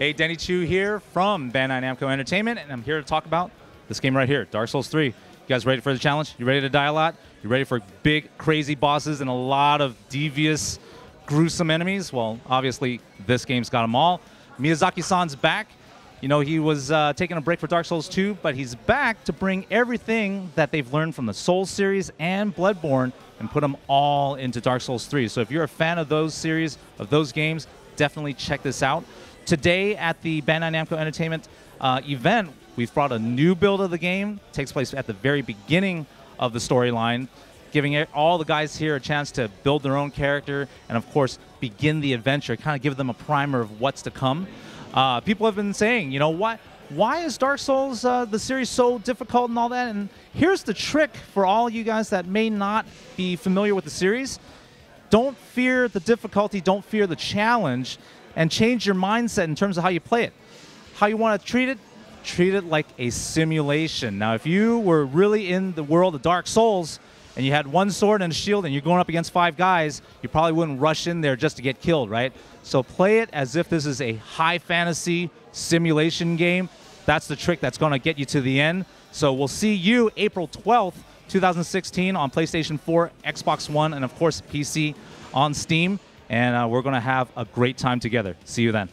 Hey, Denny Chu here from Bandai Namco Entertainment, and I'm here to talk about this game right here, Dark Souls 3. You guys ready for the challenge? You ready to die a lot? You ready for big, crazy bosses and a lot of devious, gruesome enemies? Well, obviously, this game's got them all. Miyazaki-san's back. You know, he was uh, taking a break for Dark Souls 2, but he's back to bring everything that they've learned from the Souls series and Bloodborne and put them all into Dark Souls 3. So if you're a fan of those series, of those games, definitely check this out. Today at the Bandai Namco Entertainment uh, event, we've brought a new build of the game. It takes place at the very beginning of the storyline, giving all the guys here a chance to build their own character and, of course, begin the adventure, kind of give them a primer of what's to come. Uh, people have been saying, you know, what? Why is Dark Souls uh, the series so difficult and all that? And here's the trick for all you guys that may not be familiar with the series: don't fear the difficulty, don't fear the challenge, and change your mindset in terms of how you play it. How you want to treat it? Treat it like a simulation. Now, if you were really in the world of Dark Souls and you had one sword and a shield and you're going up against five guys, you probably wouldn't rush in there just to get killed, right? So play it as if this is a high fantasy simulation game. That's the trick that's going to get you to the end. So we'll see you April 12th, 2016 on PlayStation 4, Xbox One, and of course PC on Steam. And uh, we're going to have a great time together. See you then.